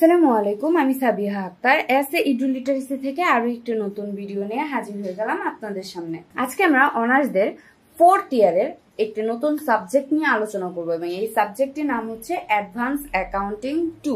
আসসালামু আলাইকুম, আমি সাবিহা আক্তার। এস এ ইডুল লিটারেসি থেকে আরও একটি নতুন ভিডিও নিয়ে হাজির হয়ে গেলাম আপনাদের সামনে। আজকে আমরা অনার্সদের ফোর্থ ইয়ারের একটি নতুন সাবজেক্ট নিয়ে আলোচনা করব এবং এই সাবজেক্টটির নাম হচ্ছে অ্যাডভান্স অ্যাকাউন্টিং টু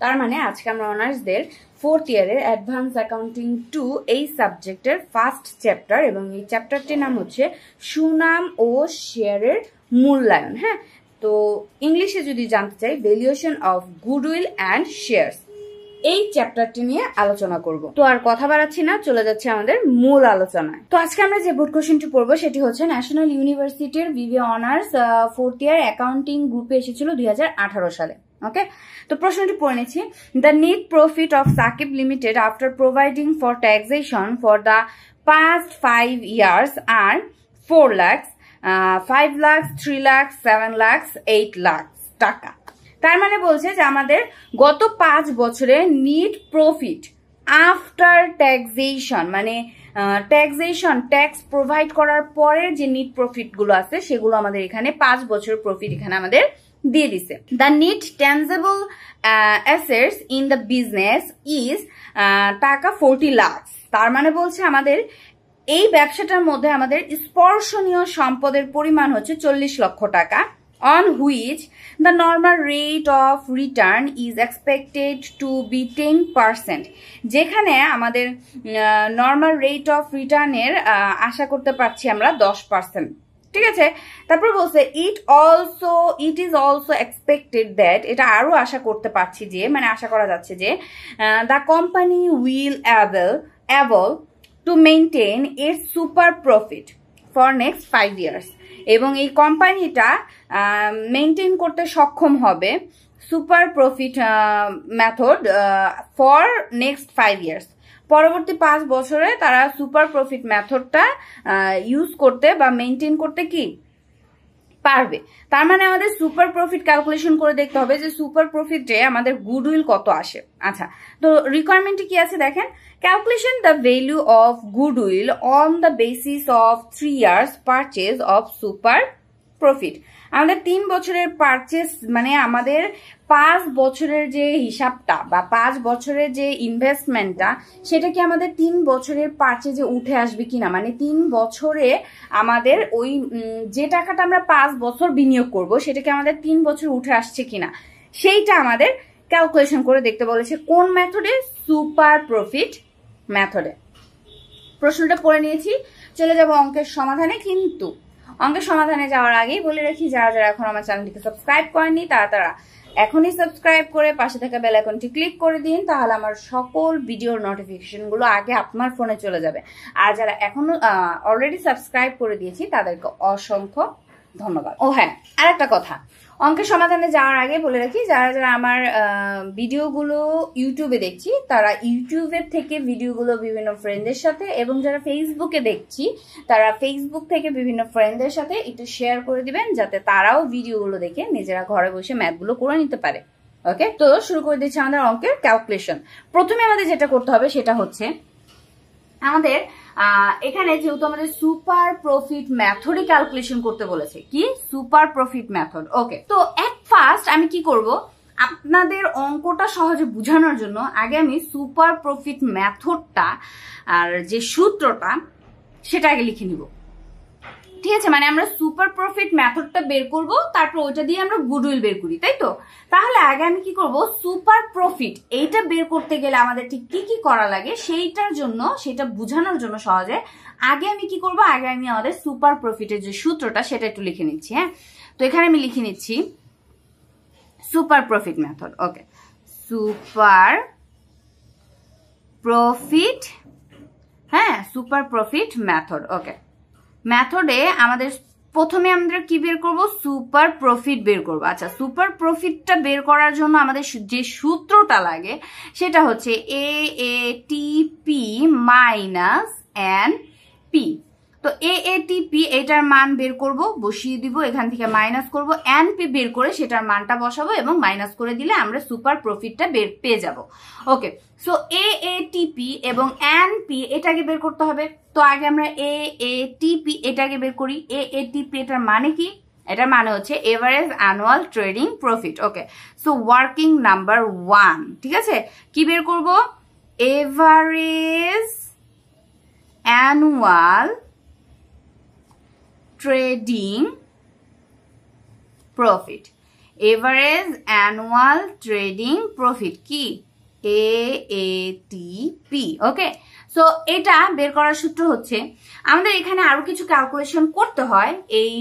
তার মানে আজকে আমরা অনার্সদের ফোর্থ ইয়ারের অ্যাডভান্স অ্যাকাউন্টিং টু এই সাবজেক্টের ফার্স্ট চ্যাপ্টার এবং এই চ্যাপ্টারটির নাম হচ্ছে সুনাম ও শেয়ারের মূল্যায়ন। হ্যাঁ তো ইংলিশে যদি জানতে চাই valuation of goodwill and shares এই চ্যাপ্টারটি নিয়ে আলোচনা করব। তো আর কথা বাড়াচ্ছি না, চলে যাচ্ছে আমাদের মূল আলোচনায়। তো আজকে আমরা যে বোর্ড কোশ্চেনটি পড়ব, সেটি হচ্ছে ন্যাশনাল ইউনিভার্সিটির বিভি অনার্স ফোর্থ ইয়ার অ্যাকাউন্টিং গ্রুপে এসেছিল দুই হাজার আঠারো সালে। ওকে তো প্রশ্নটি পড়ে নিচ্ছি। The net profit of Shakib limited after providing for taxation for the past five years R four lakhs five lakh three lakh seven lakh eight lakh টাকা। তার মানে বলছে যে আমাদের গত পাঁচ বছরে নিট প্রফিট আফটার ট্যাক্সেশন মানে ট্যাক্সেশন ট্যাক্স প্রোভাইড করার পরে যে নিট প্রফিটগুলো আছে, সেগুলো আমাদের এখানে পাঁচ বছর প্রফিট এখানে আমাদের দিয়ে দিছে। The net tangible assets in the business is টাকা ফোরটি লাখ তার মানে বলছে আমাদের এই ব্যবসাটার মধ্যে আমাদের স্পর্শনীয় সম্পদের পরিমাণ হচ্ছে চল্লিশ লক্ষ টাকা, on which the normal rate of return is expected to be 10% যেখানে আমাদের নর্মাল রেট অফ রিটার্নের আশা করতে পারছি আমরা দশ পার্সেন্ট ঠিক আছে? তারপর বলছে it also it is also expected that এটা আরও আশা করতে পারছি যে মানে আশা করা যাচ্ছে যে the company will able able to maintain এর super profit for next five years এবং এই কোম্পানিটা মেনটেন করতে সক্ষম হবে super profit method for next five years পরবর্তী পাঁচ বছরে তারা সুপার প্রফিট মেথডটা ইউজ করতে বা মেনটেন করতে কি? পারবে। তার মানে আমাদের সুপার প্রফিট ক্যালকুলেশন করে দেখতে হবে যে সুপার প্রফিটে আমাদের গুডউইল কত আসে। আচ্ছা তো রিকোয়ারমেন্টে কি আছে দেখেন? Calculation the value of goodwill on the basis of three years purchase of super profit আমাদের তিন বছরের পারচেস মানে আমাদের পাঁচ বছরের যে হিসাবটা বা পাঁচ বছরের যে ইনভেস্টমেন্টটা সেটা কি আমাদের তিন বছরের পারচেজে উঠে আসবে কিনা? মানে তিন বছরে আমাদের ওই যে টাকাটা আমরা পাঁচ বছর বিনিয়োগ করব, সেটা কি আমাদের তিন বছর উঠে আসছে কিনা? সেইটা আমাদের ক্যালকুলেশন করে দেখতে বলেছে কোন মেথডে সুপার প্রফিট মেথডে প্রশ্নটা পড়ে নিয়েছি, চলে যাব অঙ্কের সমাধানে, কিন্তু অঙ্কের সমাধানে যাওয়ার আগেই বলে রাখি, যারা যারা এখন আমার চ্যানেলটিকে সাবস্ক্রাইব করেনি তারা তারা এখনই সাবস্ক্রাইব করে পাশে থাকা বেল আইকনটি ক্লিক করে দিন, তাহলে আমার সকল ভিডিওর নোটিফিকেশনগুলো আগে আপনার ফোনে চলে যাবে। আর যারা এখনও অলরেডি সাবস্ক্রাইব করে দিয়েছি, তাদেরকে অসংখ্য ধন্যবাদ। ও হ্যাঁ আর একটা কথা। অঙ্কের সমাধানে যাওয়ার আগে বলে রাখি, যারা যারা আমার ভিডিওগুলো ইউটিউবে দেখছি, তারা ইউটিউবের থেকে ভিডিওগুলো বিভিন্ন ফ্রেন্ডদের সাথে এবং যারা ফেসবুকে দেখছি, তারা ফেসবুক থেকে বিভিন্ন ফ্রেন্ডদের সাথে একটু শেয়ার করে দিবেন, যাতে তারাও ভিডিওগুলো দেখে নিজেরা ঘরে বসে ম্যাথগুলো করে নিতে পারে। ওকে তো শুরু করে দিচ্ছি আমাদের অঙ্কের ক্যালকুলেশন প্রথমে আমাদের যেটা করতে হবে সেটা হচ্ছে, আমাদের এখানে যেহেতু আমাদের সুপার প্রফিট ম্যাথডই ক্যালকুলেশন করতে বলেছে, কি? সুপার প্রফিট ম্যাথড ওকে তো এক ফার্স্ট আমি কি করব? আপনাদের অঙ্কটা সহজে বোঝানোর জন্য আগে আমি সুপার প্রফিট ম্যাথডটা আর যে সূত্রটা, সেটা আগে লিখে নিব। ঠিক আছে? মানে আমরা সুপার প্রফিট মেথডটা বের করব, তারপর ওইটা দিয়ে আমরা গুডউইল বের করি, তাই তো? তাহলে আগে আমি কি করব? সুপার প্রফিট এইটা বের করতে গেলে আমাদের ঠিক কি কি করা লাগে? সেইটার জন্য, সেটা বোঝানোর জন্য সহজে, আগে আমি কি করব? আগে আমি আমাদের সুপার প্রফিটের যে সূত্রটা, সেটা একটু লিখে নিচ্ছি হ্যাঁ? তো এখানে আমি লিখে নিচ্ছি super profit method okay super profit হ্যাঁ? সুপার প্রফিট মেথড ওকে মেথডে আমাদের প্রথমে আমরা কি বের করব? সুপার প্রফিট বের করব। আচ্ছা সুপার প্রফিটটা বের করার জন্য আমাদের যে সূত্রটা লাগে, সেটা হচ্ছে A A T P minus N P তো এ এ টি পি এটার মান বের করব, বসিয়ে দিব, এখান থেকে মাইনাস করব। এন পি বের করে সেটার মানটা বসাবো এবং মাইনাস করে দিলে আমরা সুপার প্রফিটটা বের পেয়ে যাব। Okay so A A T P এবং এন পি এটাকে বের করতে হবে। তো আগে আমরা এ এ টি পি এটাকে বের করি। এ এ টি পি এটার মানে কি? এটার মানে হচ্ছে average annual trading profit okay so working number one ঠিক আছে? কি বের করব? Average annual trading profit average annual trading profit কি? A A T P okay so এটা বের করার সূত্র হচ্ছে, আমাদের এখানে আরও কিছু ক্যালকুলেশন করতে হয়। এই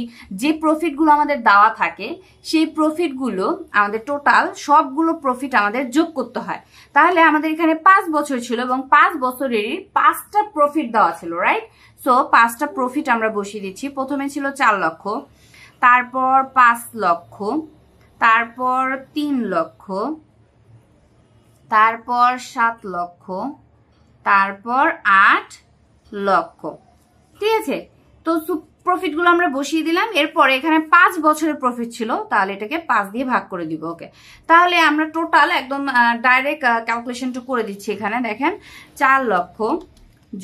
যে প্রফিটগুলো আমাদের দেওয়া থাকে, সেই প্রফিটগুলো আমাদের টোটাল সবগুলো প্রফিট আমাদের যোগ করতে হয়। তাহলে আমাদের এখানে পাঁচ বছর ছিল এবং পাঁচ বছরেরই পাঁচটা প্রফিট দেওয়া ছিল রাইট সো পাঁচটা প্রফিট আমরা বসিয়ে দিচ্ছি। প্রথমে ছিল চার লক্ষ, তারপর পাঁচ লক্ষ, তারপর তিন লক্ষ, তারপর সাত লক্ষ তারপর আট লক্ষ। ঠিক আছে? তো প্রফিটগুলো আমরা বসিয়ে দিলাম। এরপরে এখানে পাঁচ বছরের প্রফিট ছিল। তাহলে এটাকে পাঁচ দিয়ে ভাগ করে দিব ওকে তাহলে আমরা টোটাল একদম ডাইরেক্ট ক্যালকুলেশনটা করে দিচ্ছি এখানে। দেখেন, চার লক্ষ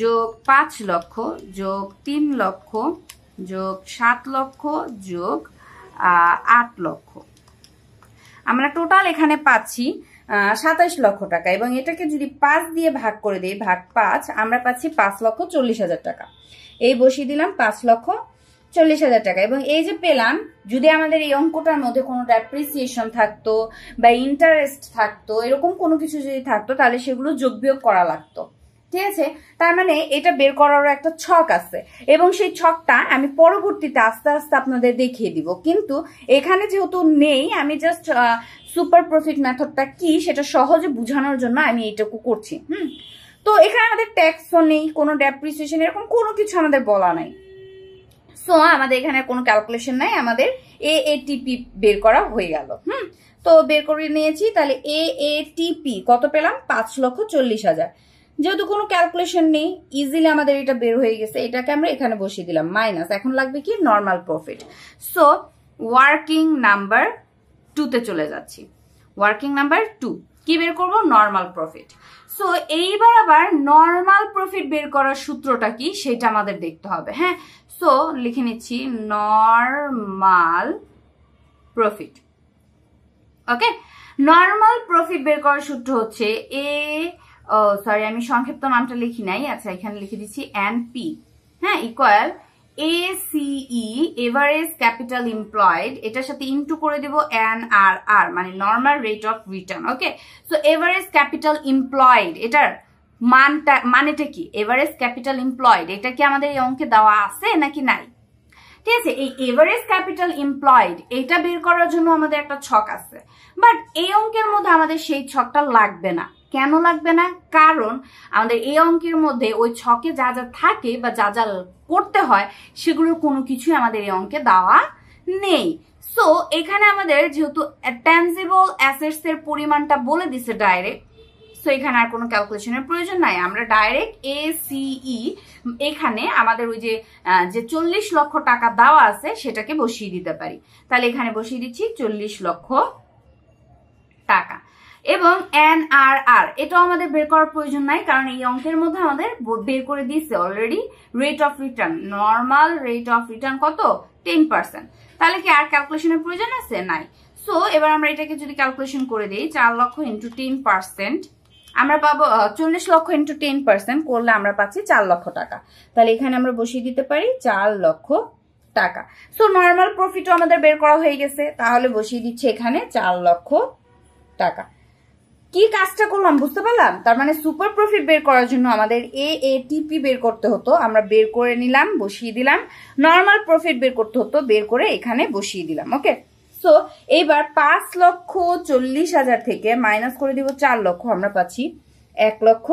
যোগ পাঁচ লক্ষ যোগ তিন লক্ষ যোগ সাত লক্ষ যোগ আট লক্ষ। আমরা টোটাল এখানে পাচ্ছি সাতাইশ লক্ষ টাকা। এবং এটাকে যদি পাঁচ দিয়ে ভাগ করে দিই, ভাগ পাঁচ, আমরা পাচ্ছি পাঁচ লক্ষ চল্লিশ হাজার টাকা। এই বসিয়ে দিলাম পাঁচ লক্ষ চল্লিশ হাজার টাকা। এবং এই যে পেলাম, যদি আমাদের এই অঙ্কটার মধ্যে কোনো ড্যাপ্রিসিয়েশন থাকতো বা ইন্টারেস্ট থাকতো, এরকম কোনো কিছু যদি থাকতো, তাহলে সেগুলো যোগ বিয়োগ করা লাগতো। ঠিক আছে? তার মানে এটা বের করারও একটা ছক আছে। এবং সেই ছকটা আমি পরবর্তীতে আস্তে আস্তে আপনাদের দেখিয়ে দিব। কিন্তু এখানে যেহেতু নেই, আমি জাস্ট সুপার প্রফিট মেথডটা কি সেটা সহজে বোঝানোর জন্য আমি এইটুকু করছি। হুম? তো এখানে আমাদের ট্যাক্সও নেই, কোনো ডেপ্রিসিয়েশন এরকম কোনো কিছু আমাদের বলা নাই। সো আমাদের এখানে কোনো ক্যালকুলেশন নাই, আমাদের এ এটিপি বের করা হয়ে গেল। হুম? তো বের করে নিয়েছি, তাহলে এ এটিপি কত পেলাম? পাঁচ লক্ষ চল্লিশ হাজার। যেহেতু কোনো ক্যালকুলেশন নেই ইজিলি আমাদের এটা বের হয়ে গেছে, এটাকে আমরা এখানে বসিয়ে দিলাম মাইনাস এখন লাগবে কি? Normal profit so working number টুতে চলে যাচ্ছি। ওয়ার্কিং নাম্বার টু কি বের করব? নর্মাল প্রফিট সো এইবার আবার নর্মাল প্রফিট বের করার সূত্রটা কি? সেটা আমাদের দেখতে হবে হ্যাঁ? সো লিখে নিচ্ছি normal profit okay normal profit বের করার সূত্র হচ্ছে এ ও সরি আমি সংক্ষিপ্ত নামটা লিখি নাই। আচ্ছা এখানে লিখে দিচ্ছি এন পি হ্যাঁ equal A C E average capital employed এটার সাথে ইনটু করে দেব এন আর আর মানে normal rate of return okay so average capital employed এটার মানটা, মানেটা কি? এভারেজ ক্যাপিটাল এমপ্লয়েড এটা কি আমাদের এই অঙ্কে দেওয়া আছে নাকি নাই? ঠিক আছে, এই এভারেজ ক্যাপিটাল এমপ্লয়েড এটা বের করার জন্য আমাদের একটা ছক আছে। বাট এই অঙ্কের মধ্যে আমাদের সেই ছকটা লাগবে না। কেন লাগবে না? কারণ আমাদের এই অঙ্কের মধ্যে ওই ছকে যা যা থাকে বা যা যা করতে হয়, সেগুলোর কোনো কিছুই আমাদের এই অঙ্কে দেওয়া নেই। সো এখানে আমাদের যেহেতু ট্যানজিবল অ্যাসেটস এর পরিমাণটা বলে দিছে ডাইরেক্ট সো এখানে আর কোনো ক্যালকুলেশনের প্রয়োজন নাই। আমরা ডাইরেক্ট এ সিই এখানে আমাদের ওই যে যে চল্লিশ লক্ষ টাকা দেওয়া আছে সেটাকে বসিয়ে দিতে পারি। তাহলে এখানে বসিয়ে দিচ্ছি চল্লিশ লক্ষ টাকা। এবং এন আর আর এটাও আমাদের বের করার প্রয়োজন নাই, কারণ এই অঙ্কের মধ্যে আমাদের বের করে দিচ্ছে already rate of return normal rate of return কত? টেন পার্সেন্ট তাহলে কি আর ক্যালকুলেশনের প্রয়োজন আছে? নাই। সো এবার আমরা এটাকে যদি ক্যালকুলেশন করে দিই, চার লক্ষ ইন্টু টেন পার্সেন্ট আমরা পাবো চল্লিশ লক্ষ ইন্টু টেন পার্সেন্ট করলে আমরা পাচ্ছি চার লক্ষ টাকা। তাহলে এখানে আমরা বসিয়ে দিতে পারি চার লক্ষ টাকা। সো নর্মাল প্রফিটও আমাদের বের করা হয়ে গেছে। তাহলে বসিয়ে দিচ্ছে এখানে চার লক্ষ টাকা। কি কাজটা করলাম বুঝতে পারলাম? তার মানে সুপার প্রফিট বের করার জন্য আমাদের এ এটিপি বের করতে হতো। আমরা বের করে নিলাম, বসিয়ে দিলাম। নর্মাল প্রফিট বের করতে হতো, বের করে এখানে বসিয়ে দিলাম ওকে সো এইবার পাঁচ লক্ষ চল্লিশ হাজার থেকে মাইনাস করে দিব চার লক্ষ, আমরা পাচ্ছি এক লক্ষ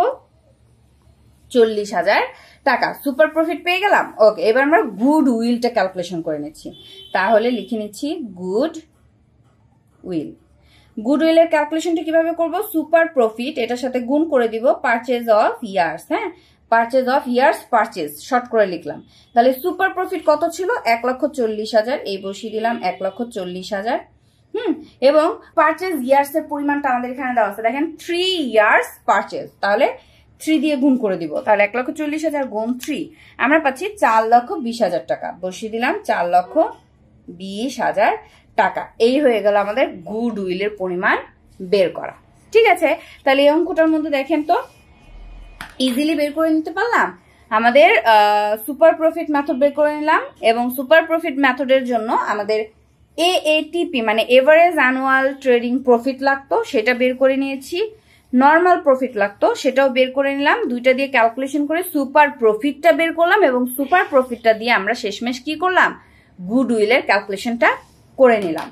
চল্লিশ হাজার টাকা। সুপার প্রফিট পেয়ে গেলাম? ওকে, এবার আমরা গুড উইলটা ক্যালকুলেশন করে নিচ্ছি। তাহলে লিখে নিচ্ছি গুড উইল। গুডউইলের ক্যালকুলেশনটা কীভাবে করব? সুপার প্রফিট, এটার সাথে গুণ করে দিব পারচেজ অফ ইয়ার্স হ্যাঁ? Purchase of years purchase short করে লিখলাম। তাহলে সুপার প্রফিট কত ছিল? এক লক্ষ চল্লিশ হাজার। এই বসিয়ে দিলাম এক লক্ষ চল্লিশ হাজার। হুম? এবং পারচেজ ইয়ার্স এর পরিমাণটা আমাদের এখানে দেওয়া আছে। দেখেন থ্রি ইয়ার্স পারচেজ তাহলে থ্রি দিয়ে গুণ করে দিব। তাহলে এক লক্ষ চল্লিশ হাজার গুণ থ্রি আমরা পাচ্ছি চার লক্ষ বিশ হাজার টাকা। বসিয়ে দিলাম চার লক্ষ বিশ হাজার টাকা। এই হয়ে গেল আমাদের গুড উইলের পরিমাণ বের করা। ঠিক আছে? তাহলে এই অঙ্কটার মধ্যে দেখেন তো ইজিলি বের করে নিতে পারলাম। আমাদের সুপার প্রফিট মেথড বের করে নিলাম এবং সুপার প্রফিট মেথডের জন্য আমাদের এএটিপি মানে এভারেজ অ্যানুয়াল ট্রেডিং প্রফিট লাগতো, সেটা বের করে নিয়েছি। নর্মাল প্রফিট লাগতো, সেটাও বের করে নিলাম। দুইটা দিয়ে ক্যালকুলেশন করে সুপার প্রফিটটা বের করলাম এবং সুপার প্রফিটটা দিয়ে আমরা শেষমেশ কি করলাম? গুড উইলের ক্যালকুলেশনটা করে নিলাম।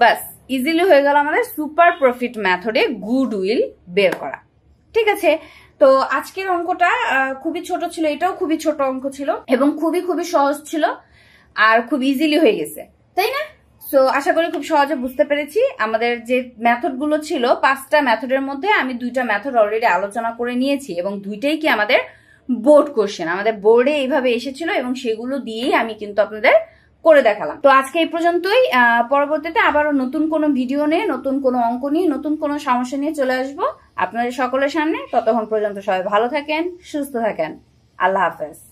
বাস ইজিলি হয়ে গেল আমাদের সুপার প্রফিট মেথডে গুড উইল বের করা। ঠিক আছে? তো আজকের অঙ্কটা খুবই ছোট ছিল, এটাও খুবই ছোট অঙ্ক ছিল এবং খুবই খুবই সহজ ছিল আর খুব ইজিলি হয়ে গেছে, তাই না? সো আশা করি খুব সহজে বুঝতে পেরেছি। আমাদের যে মেথডগুলো ছিল, পাঁচটা মেথডের মধ্যে আমি দুইটা মেথড অলরেডি আলোচনা করে নিয়েছি এবং দুইটাই কি আমাদের বোর্ড কোশ্চেন আমাদের বোর্ডে এইভাবে এসেছিল এবং সেগুলো দিয়েই আমি কিন্তু আপনাদের করে দেখালাম। তো আজকে এই পর্যন্তই। পরবর্তীতে আবারও নতুন কোনো ভিডিও নিয়ে, নতুন কোনো অঙ্ক নিয়ে, নতুন কোনো সমস্যা নিয়ে চলে আসব। আপনাদের সকলের সামনে ততক্ষণ পর্যন্ত সবাই ভালো থাকেন, সুস্থ থাকেন। আল্লাহ হাফেজ।